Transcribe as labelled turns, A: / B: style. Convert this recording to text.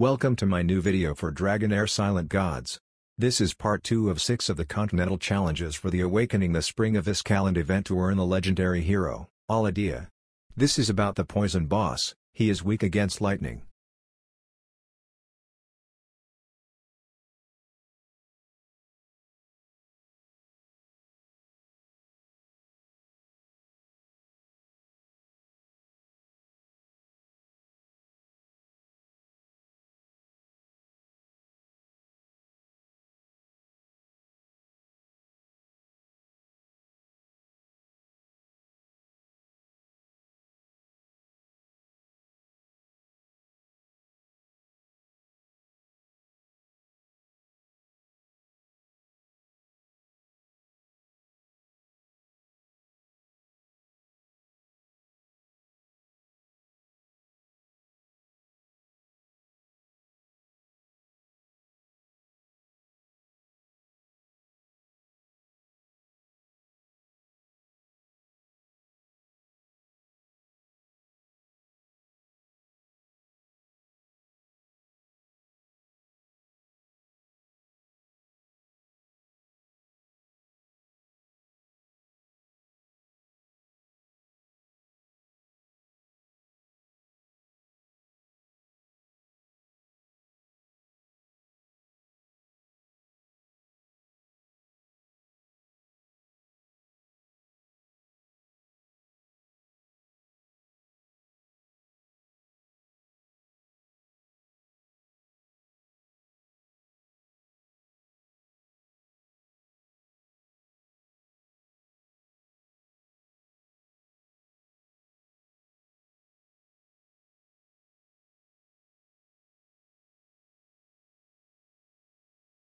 A: Welcome to my new video for Dragonheir Silent Gods. This is part 2 of 6 of the Continental Challenges for the Awakening the Spring of Iskaland event to earn the legendary hero, Aladia. This is about the Poison Boss, he is weak against lightning.